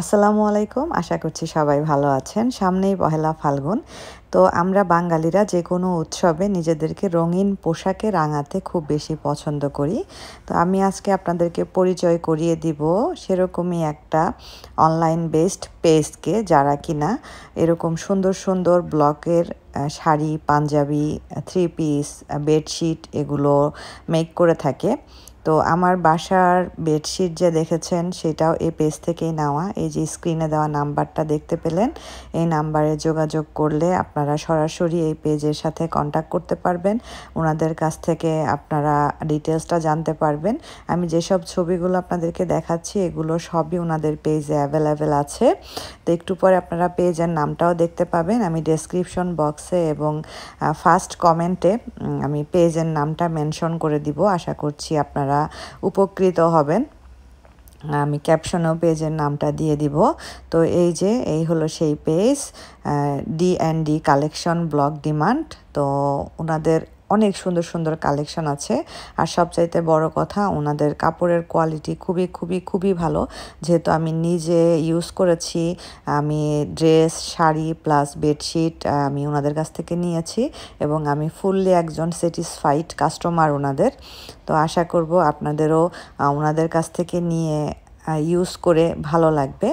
আসসালামু আলাইকুম। আশা করছি সবাই ভালো আছেন। সামনেই পহেলা ফাল্গুন। তো আমরা বাঙালিরা যে কোনো উৎসবে নিজেদেরকে রঙিন পোশাকে রাঙাতে খুব বেশি পছন্দ করি। তো আমি আজকে আপনাদেরকে পরিচয় করিয়ে দিব সেরকমই একটা অনলাইন বেসড পেজকে যারা কিনা এরকম সুন্দর সুন্দর ব্লকের sari, panjabi three piece bedsheet এগুলো মেক করে থাকে। তো আমার বাসার বেডশিট যে দেখেছেন সেটাও এই পেজ থেকেই নেওয়া। এই যে স্ক্রিনে দেওয়া নাম্বারটা দেখতে পেলেন, এই নাম্বারে যোগাযোগ করলে আপনারা সরাসরি এই পেজের সাথে কন্ট্যাক্ট করতে পারবেন। ওনাদের কাছ থেকে আপনারা ডিটেলসটা জানতে পারবেন। আমি যেসব ছবিগুলো আপনাদেরকে দেখাচ্ছি, এগুলো সবই ওনাদের পেজে অ্যাভেলেবেল আছে। তো একটু পরে আপনারা পেজের নামটাও দেখতে পাবেন। আমি ডেসক্রিপশন বক্সে এবং ফার্স্ট কমেন্টে আমি পেজের নামটা মেনশন করে দিব। আশা করছি আপনারা আপনারা উপকৃত হবেন। আমি ক্যাপশনেও পেজের নামটা দিয়ে দিব। তো এই যে, এই হলো সেই page D and D collection block demand তো ওনাদের অনেক সুন্দর সুন্দর কালেকশন আছে। আর সবচাইতে বড় কথা, ওনাদের কাপড়ের কোয়ালিটি খুবই খুবই খুবই ভালো। যেহেতু আমি নিজে ইউজ করেছি, আমি ড্রেস শাড়ি প্লাস বেডশিট আমি ওনাদের কাছ থেকে নিয়েছি এবং আমি ফুললি একজন স্যাটিসফাইড কাস্টমার ওনাদের। তো আশা করব আপনাদেরও ওনাদের কাছ থেকে নিয়ে ইউজ করে ভালো লাগবে।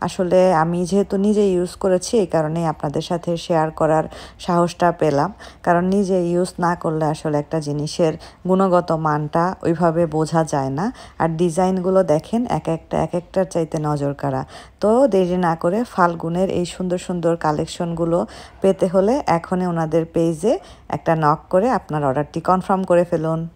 আসলে আমি যেহেতু নিজে ইউজ করেছি, এই কারণে আপনাদের সাথে শেয়ার করার সাহসটা পেলাম। কারণ নিজে ইউজ না করলে আসলে একটা জিনিসের গুণগত মানটা ওইভাবে বোঝা যায় না। আর ডিজাইনগুলো দেখেন, এক একটা, এক একটার চাইতে নজর কাড়া। তো দেরি না করে ফাল্গুনের এই সুন্দর সুন্দর কালেকশনগুলো পেতে হলে এখনই ওনাদের পেজে একটা নক করে আপনার অর্ডারটি কনফার্ম করে ফেলুন।